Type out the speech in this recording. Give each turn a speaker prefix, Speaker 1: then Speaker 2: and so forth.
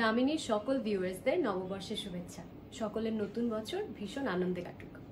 Speaker 1: দামিনীর সকল ভিউয়ার্সদের নববর্ষের শুভেচ্ছা। সকলের নতুন বছর ভীষণ আনন্দে কাটুক।